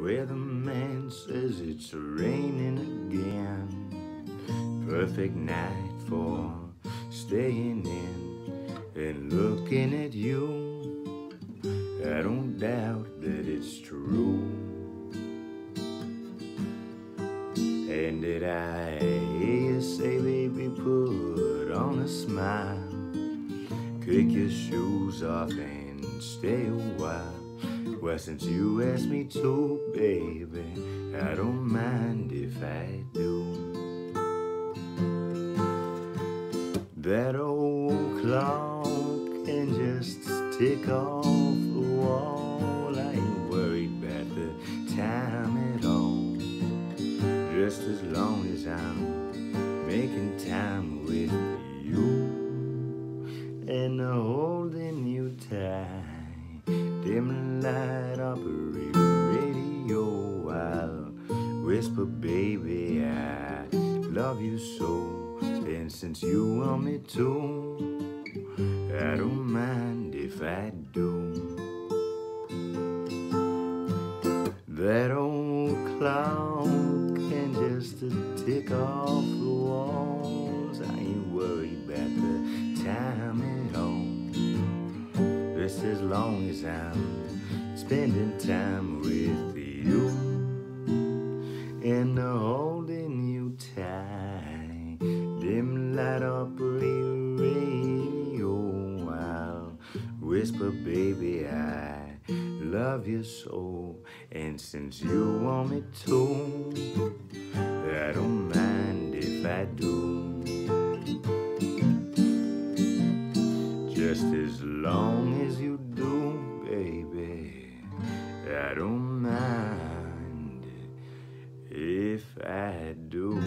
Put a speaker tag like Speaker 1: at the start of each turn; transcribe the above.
Speaker 1: Weatherman says it's raining again. Perfect night for staying in and looking at you. I don't doubt that it's true. And did I hear you say, baby, put on a smile? Kick your shoes off and stay a while. Well, since you asked me to, baby, I don't mind if I do. That old clock can just tick off the wall. I ain't worried about the time at all. Just as long as I'm making time with you and holding you tight. Dim light operator radio I'll whisper baby I love you so. And since you want me to I don't mind if I do. That old clock can just tick off the long as I'm spending time with you and holding you tight. Dim light up radio I'll whisper, baby, I love you so. And since you want me to, Just as long as you do, baby, I don't mind if I do.